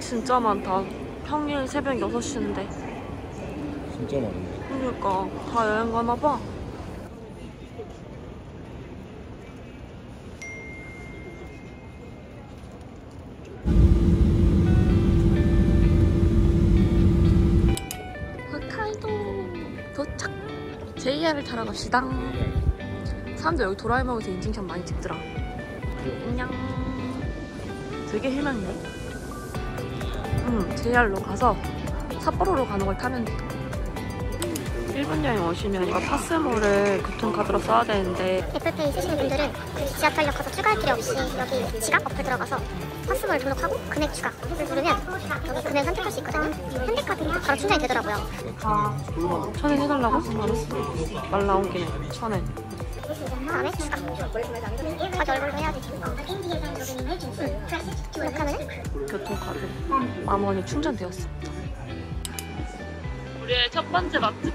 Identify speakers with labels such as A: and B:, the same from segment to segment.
A: 사람 진짜 많다. 평일 새벽 6시인데.
B: 진짜 많은데.
A: 그러니까 다 여행 가나 봐. 홋카이도 도착. JR을 타러 갑시다. 사람들 여기 도라에몽에서 인증샷 많이 찍더라. 안녕. 되게 해맑네. 응, JR로 가서 삿포로로 가는 걸 타면 돼. 일본 여행 오시면 이거 파스모를 교통카드로 써야 되는데
C: 애플페이 쓰시는 분들은 그 지하철역 가서 추가할 필요 없이 여기 지갑 어플 들어가서 파스모를 등록하고 금액 추가를 누르면 여기 금액 선택할 수 있거든요. 현대카드는 바로 충전이 되더라고요.
A: 아 천엔 해달라고? 알았어 말 나온 김에 천엔
C: 다음에 추가. 자기 얼굴로 해야 되지. 응. 이렇게 하면은?
A: 교통카드. 만 원이 충전되었습니다 우리의 첫 번째 맛집.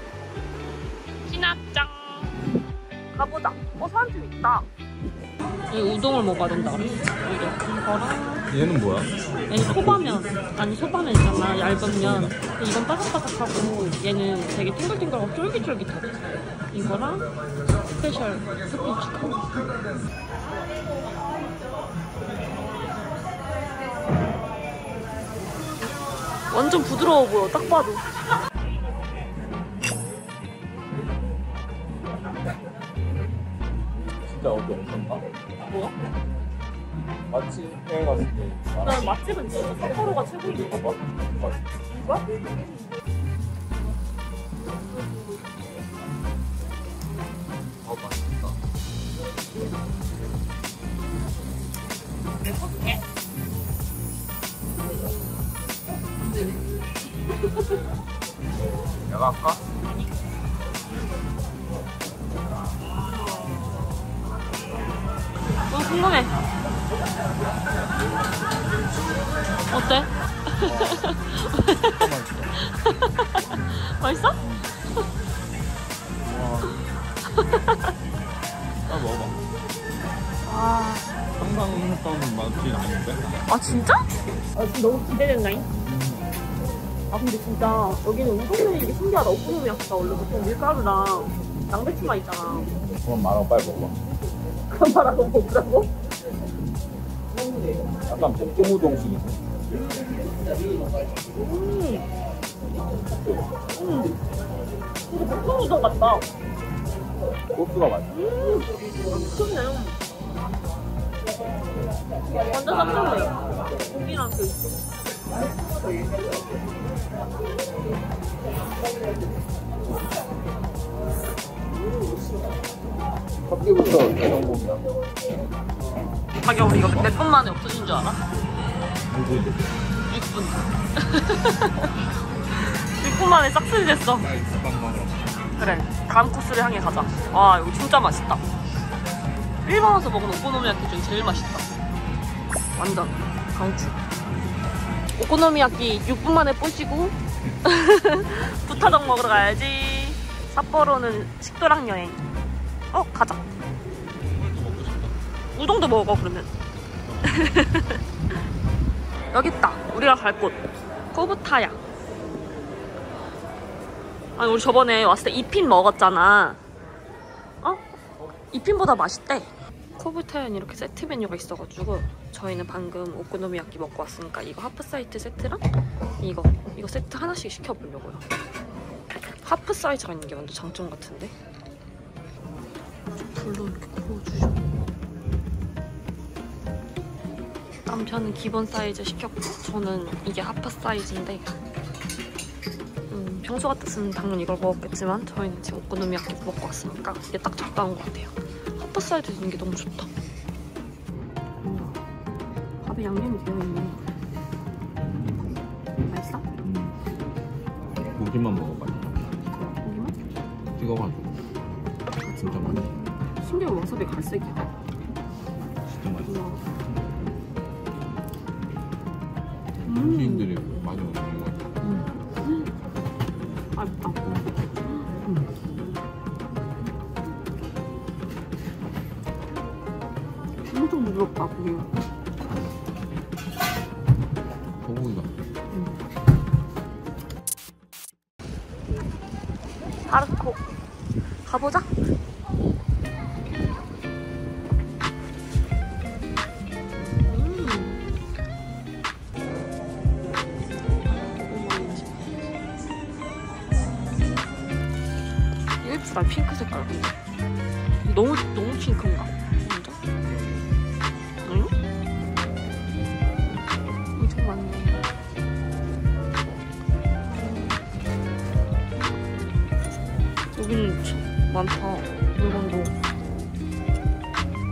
A: 신합장. 가보자. 어 사람들 있다. 여기 우동을 먹어야 된다. 이거 이거랑
B: 얘는 뭐야?
A: 얘는 소바면. 아니 소바면 있잖아. 얇은 면. 이건 바삭바삭하고 얘는 되게 탱글탱글하고 쫄깃쫄깃하대 이거랑 special 스피치 완전 부드러워 보여 딱 봐도
B: 진짜 어디 없었나?
A: 뭐야?
B: 마치 여행 갔을 때.
A: 난 맛집은 진짜 삿포로가 최고인가 봐. 이거?
B: 내가 할까?
A: 어, 궁금해. 어때? 맛있어?
B: 아, 먹어봐.
A: 아,
B: 상상했던 맛이 아닌데?
A: 아 진짜? 아, 너무 기대된다잉. 아 근데 진짜 여기는 우동면이 이게 신기하다. 오코노미 야키가 원래 보통 밀가루랑 양배추만 있잖아.
B: 그럼 말하고 빨리 먹어봐.
A: 그런 말하고 먹으라고?
B: 약간 볶음 우동식이네.
A: 음. 음. 근데 볶음 우동 같다.
B: 소스가 맛있어.
A: 음. 좋네. 완전 쌉싸네. 고기랑 그
B: 커피부터 정복이야.
A: 자기야 우리 이거 몇 분 만에 없어진 줄 알아?
B: 6분.
A: 6분 6분 만에 싹쓸이 됐어. 그래 다음 코스를 향해 가자 와 여기 진짜 맛있다 일본 와서 먹은 오코노미야끼 중에 제일 맛있다 완전 강추 오코노미야끼 6분 만에 뿌시고 부타동 먹으러 가야지. 삿포로는 식도락 여행. 어 가자. 우동도 먹어 그러면. 여기 있다. 우리가 갈 곳. 꼬부타야. 아니 우리 저번에 왔을 때 이핀 먹었잖아. 어? 이핀보다 맛있대. 코브타엔 이렇게 세트 메뉴가 있어가지고 저희는 방금 오코노미야끼 먹고 왔으니까 이거 하프 사이즈 세트랑 이거 이거 세트 하나씩 시켜보려고요. 하프 사이즈가 있는 게 완전 장점 같은데? 불로 이렇게 구워주셔. 남편은 기본 사이즈 시켰고 저는 이게 하프 사이즈인데 음, 평소 같았으면 당연히 이걸 먹었겠지만 저희는 지금 오코노미야끼 먹고 왔으니까 이게 딱 적당한 것 같아요. 하프 사이즈 있는 게 너무 좋다 양념이 되어 있네 맛있어?
B: 고기만 먹어봐.
A: 고기만?
B: 찍어가지고. 진짜 맛있어.
A: 심지어 와사비 갈색이야
B: 진짜 맛있어.
A: 우와. 음,
B: 현지인들이 많이 오는 것 같아.
A: 맛있다 엄청 부드럽다 고기 예쁘다 핑크 색깔 근데 너무 너무 핑크인가? 진짜? 아니요? 엄청 많네. 여기는 참 많다. 물건도.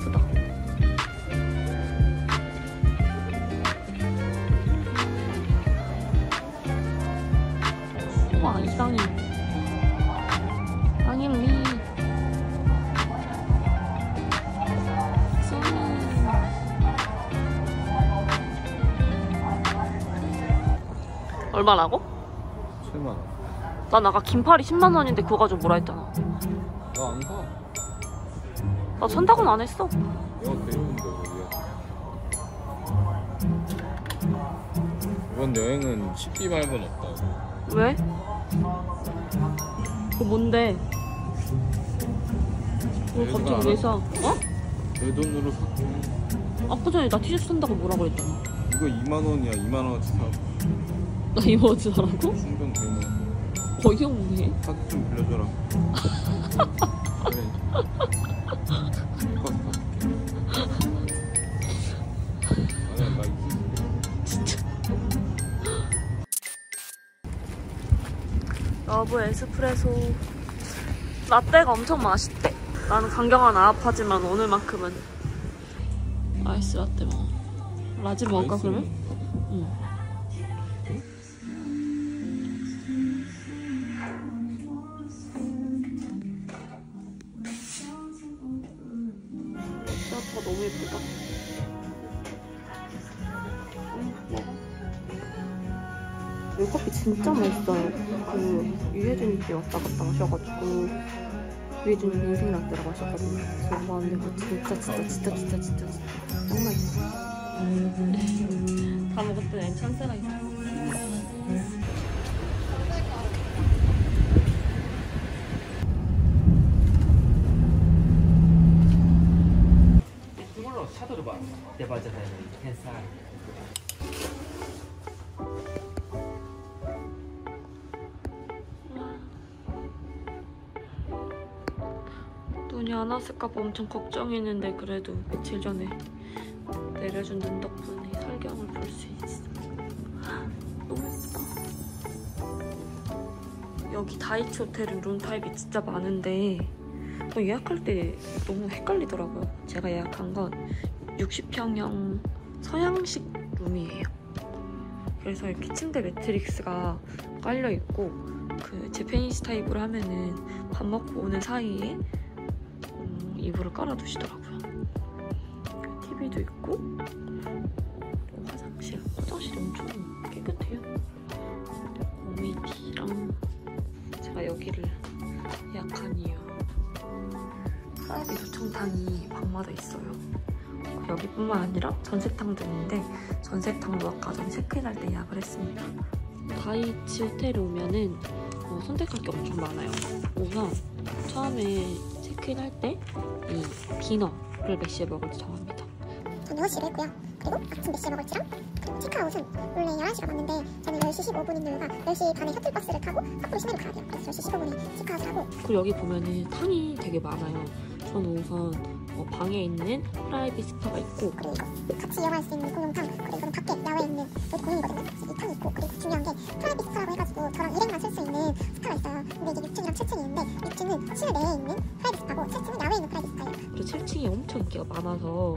A: 예쁘다. 우와, 이상해. 얼마라고?
B: 7만 원.
A: 난 아까 긴팔이 10만 원인데 그거 가지고 뭐라 했잖아.
B: 나 안 사.
A: 나 산다고는 안 했어.
B: 내가 데려온다 우리가. 이번 여행은 식비 말고는 없다.
A: 왜? 그거 뭔데? 왜 갑자기 왜 사? 어?
B: 내 돈으로 샀고
A: 아까 전에 나 티셔츠 산다고 뭐라 그랬잖아.
B: 이거 2만 원이야. 2만 원어치 사.
A: 나 이거 어찌 사라고?
B: 충전 되면
A: 어이없네.
B: 카드 좀 빌려줘라. 그래.
A: 러브 에스프레소. 라떼가 엄청 맛있대. 나는 강경한 아아파지만 오늘만큼은 아이스 라떼 먹어. large 먹을까 그러면? 응. 진짜 맛있어요. 그 유혜준이 왔다 갔다 하셔가지고 유혜준이 인생 라떼라고 하셨거든요. 그래서 먹었는데 그거 진짜 진짜 진짜 진짜 진짜 진짜 짱 맛있어. 다 먹었더니 엔 찬스가 있어.
D: 이걸로 차도를 봐. 대바잖아요. 햇살.
A: 안 왔을까봐 엄청 걱정했는데 그래도 며칠 전에 내려준 눈 덕분에 설경을 볼 수 있어. 너무 예쁘다. 여기 다이치 호텔은 룸 타입이 진짜 많은데 어, 예약할 때 너무 헷갈리더라고요. 제가 예약한 건 60평형 서양식 룸이에요. 그래서 이렇게 침대 매트릭스가 깔려 있고 그 제페니스 타입으로 하면은 밥 먹고 오는 사이에 음, 이불을 깔아두시더라고요. TV도 있고 화장실, 화장실이 엄청 깨끗해요. 오미티랑 제가 여기를 예약한 이유 private 온천탕이 방마다 있어요. 그 여기뿐만 아니라 전세탕도 있는데 전세탕도 아까 전에 체크인할 때 예약을 했습니다. 다이치 호텔에 오면은 어, 선택할 게 엄청 많아요. 우선 처음에 체크인할 때 이 디너를 몇 시에 먹을지 정합니다.
C: 저는 6시를 했고요. 그리고 아침 몇 시에 먹을지랑 그리고 체크아웃은 원래 11시가 맞는데 저는 10시 15분인 이유가 10시 반에 셔틀버스를 타고 삿포로 시내로 가야 돼요. 그래서 10시 15분에 체크아웃을 하고
A: 그리고 여기 보면은 탕이 되게 많아요. 저는 우선 어, 방에 있는 private 스파가 있고
C: 그리고 이거 같이 이용할 수 있는 공용탕 그리고 이거는 밖에 야외에 있는 여기 공용이거든요. 그래서 이 탕이 있고 그리고 중요한 게 private 스파라고 해가지고 저랑 일행만 쓸 수 있는 스파가 있어요. 근데 이게 6층이랑 7층이 있는데 6층은 실내에 있는 스파고 7층은 야외에 있는 private.
A: 그리고 7층이 엄청 인기가 많아서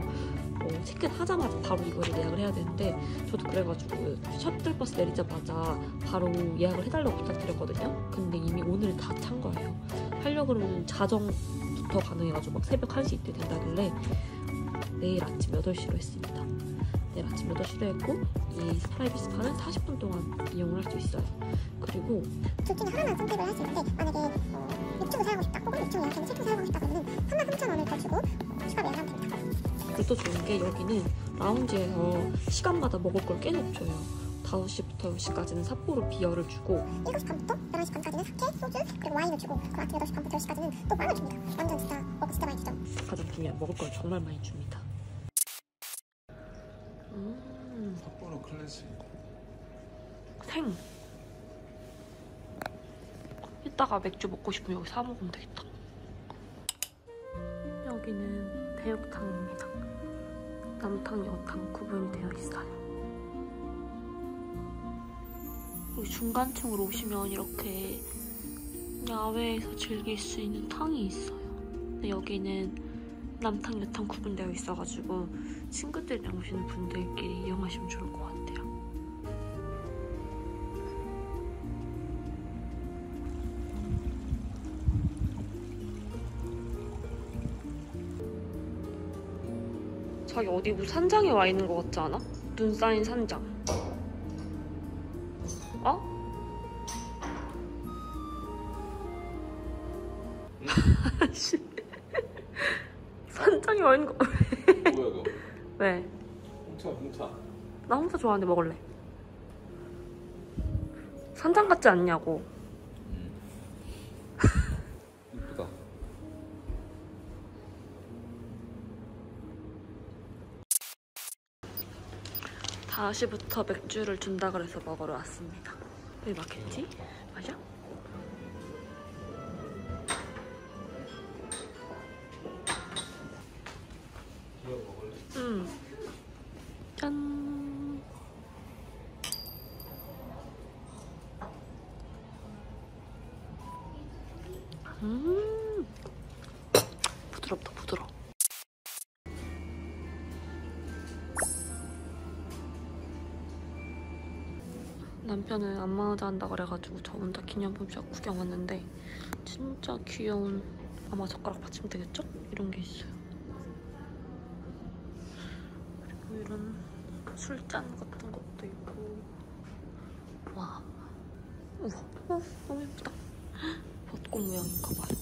A: 어, 체크인하자마자 바로 이거를 예약을 해야 되는데 저도 그래가지고 셔틀버스 내리자마자 바로 예약을 해달라고 부탁드렸거든요. 근데 이미 오늘 다 찬 거예요. 하려고 그러면 자정부터 가능해가지고 막 새벽 1시 이때 된다길래 내일 아침 8시로 했습니다. 내일 아침 8시로 했고 이 private 스파는 40분 동안 이용을 할 수 있어요. 그리고
C: 둘 중에 하나만 선택을 할 수 있는데 만약에 어, 6층을 사용하고 싶다 혹은 6층 예약했는데 7층 사용하고 싶다 그러면 33,000원을 더 주고 어, 추가 예약하면 됩니다.
A: 그리고 또 좋은 게 여기는 라운지에서 시간마다 먹을 걸 계속 줘요. 5시부터 10시까지는 삿포로 비어를 주고
C: 7시 반부터 11시 반까지는 사케, 소주, 그리고 와인을 주고 그리고 아침 8시 반부터 10시까지는 또 빵을 줍니다. 완전 진짜 먹고 진짜 많이 주죠.
A: 가장 중요한 먹을 걸 정말 많이 줍니다. 음,
B: 삿포로 클래식.
A: 생. 이따가 맥주 먹고 싶으면 여기 사 먹으면 되겠다. 여기는 대육탕입니다. 남탕, 여탕 구분이 되어 있어요. 여기 중간층으로 오시면 이렇게 야외에서 즐길 수 있는 탕이 있어요. 근데 여기는 남탕, 여탕 구분되어 있어가지고 친구들이랑 오시는 분들끼리 이용하시면 좋을 것 같아요. 자기 어디 뭐 산장에 와 있는 것 같지 않아? 눈 쌓인 산장. 어? 씨. 산장에 와 있는 거
B: 뭐야 이거?
A: 왜?
B: 홍차 홍차.
A: 나 혼자 좋아하는데 먹을래. 산장 같지 않냐고. 4시부터 맥주를 준다 그래서 먹으러 왔습니다. 여기 맞겠지? 맞아? 음. 짠. 음. 부드럽다, 부드러워. 남편은 안마의자 한다 그래가지고 저 혼자 기념품샵 구경 왔는데 진짜 귀여운 아마 젓가락 받침 되겠죠? 이런 게 있어요. 그리고 이런 술잔 같은 것도 있고 와 우와 어, 너무 예쁘다 벚꽃 모양인가 봐요.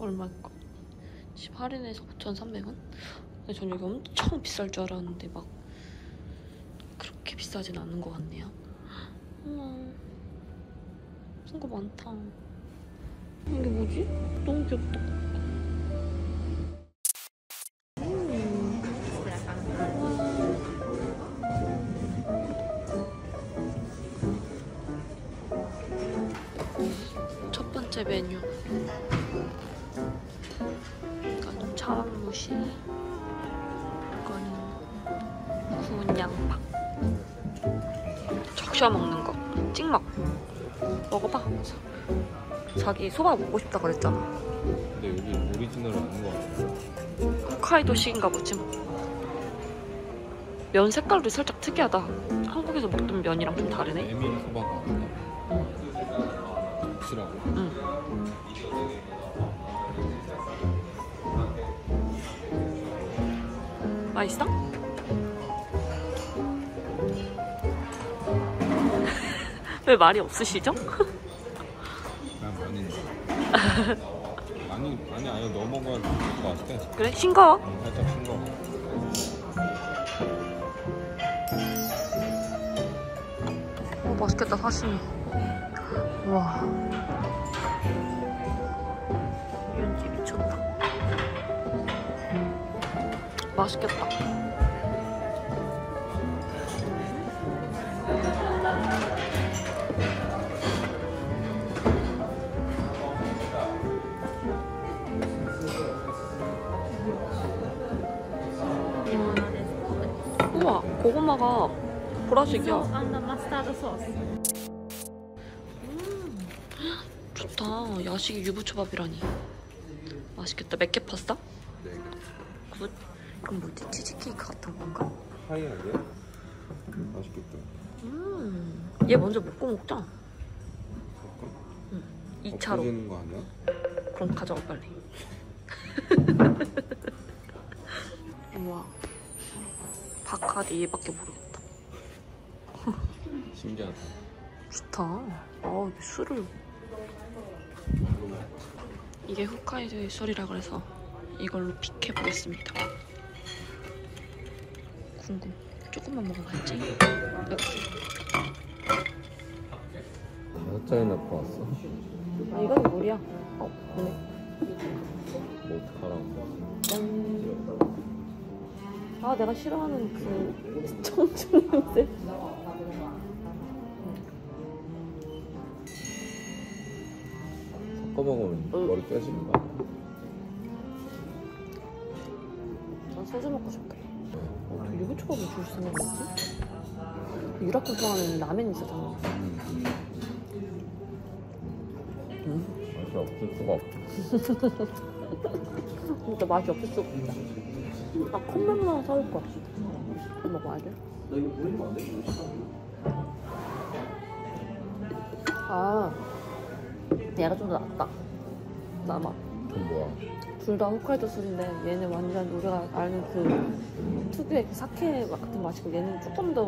A: 얼마일까? 집 할인해서 9,300원? 근데 전 여기 엄청 비쌀 줄 알았는데 막 그렇게 비싸진 않은 것 같네요. 우와, 쓴거 많다. 이게 뭐지? 너무 귀엽다. 먹어봐. 자기 소바 먹고 싶다 그랬잖아.
B: 근데 여기 오리지널은 아닌 것 같아.
A: 홋카이도식인가 보지 뭐. 면 색깔도 살짝 특이하다. 한국에서 먹던 면이랑 좀 다르네.
B: 에밀 소바가 아니야. 확실하고.
A: 응. 맛있어? 왜 말이 없으시죠?
B: 난 많이. 많이 많이 아니 넣어 먹어야 될것 같아.
A: 그래? 싱거워?
B: 음, 살짝 싱거워.
A: 어, 맛있겠다, 사시미. 와. 미쳤다. 맛있겠다. 고구마가 보라색이야.
E: sauce.
A: 좋다. 야식이 유부초밥이라니. 맛있겠다. 몇 개 팠어?
B: 네.
A: Good. 이건 뭐지? 치즈케이크 같은 건가?
B: 하이한데? 맛있겠다.
A: 음. 얘 먼저 먹고 먹자. 응. 2차로.
B: 없어지는 거 아니야?
A: 그럼 가져가 빨리. 우와. 바카디 얘밖에 모르겠다.
B: 신기하다.
A: 좋다. 아, 술을. 이게 홋카이도의 술이라 그래서 이걸로 픽해 보겠습니다. 궁금. 조금만 먹어봤지? 역시.
B: 다섯 잔이나 퍼왔어?
A: 아 이건 물이야. 어, 그네.
B: 뭐 어떡하라고
A: 짠. 아 내가 싫어하는 그 청춘 냄새.
B: 섞어 먹으면
A: 응.
B: 머리 깨지는 거 아니야?
A: 난 소주 먹고 싶대. 어떻게 유부초밥을 줄 생각이 있지? 유럽 kultu라는 라면이 있었잖아. 음.
B: 맛이 없을 수가 없어
A: 진짜 맛이 없을 수가 없다. 아 컵라면 하나 사올 거야. 이거 먹어야 돼? 아 얘가 좀 더 낫다. 나만.
B: 그건 뭐야?
A: 둘 다 홋카이도 술인데 얘는 완전 우리가 아는 그 특유의 그 사케 맛 같은 맛이고 얘는 조금 더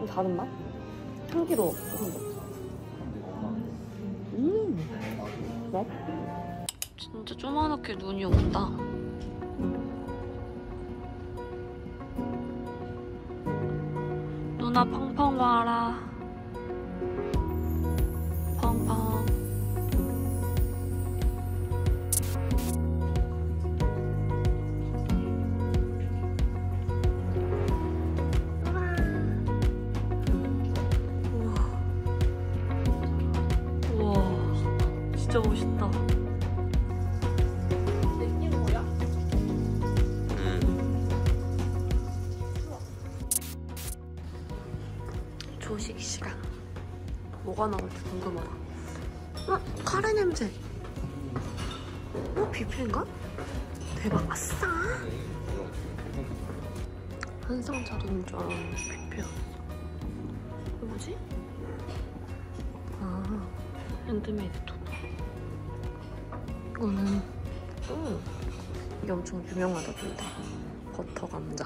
A: 좀 다른 맛? 향기로워 조금 더 음! 맛? 진짜 조그맣게 눈이 온다. 누나 펑펑 와라 조식 시간. 뭐가 나올지 궁금하다. 어? 카레 냄새. 어? 뷔페인가? 대박. 아싸. 한상 차림인 줄 알았는데 뷔페였어. 이거 뭐지? 아, handmade tofu. 이거는, 음, 이게 엄청 유명하다던데. 버터 감자.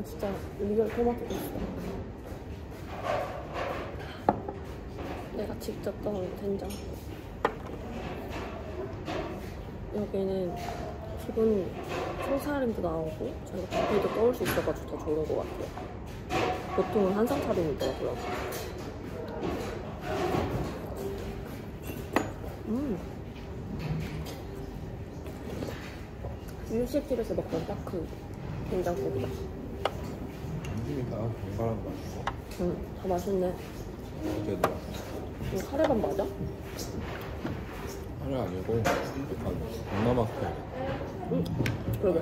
A: 이거 진짜 리얼 토마토 소스다. 내가 직접 떠온 된장. 여기는 기본 소사림도 나오고 저희가 밥에도 떠올 수 있어가지고 더 좋은 것 같아요. 보통은 한상 차림이더라고요. 음. 일식집에서 먹던 딱 그 된장국이다.
B: 다 건강한 맛있어
A: 응, 다 맛있네.
B: 어제도
A: 이거 카레밥 맞아?
B: 하루 아니고 약간 동남아 스타일
A: 응, 그러게.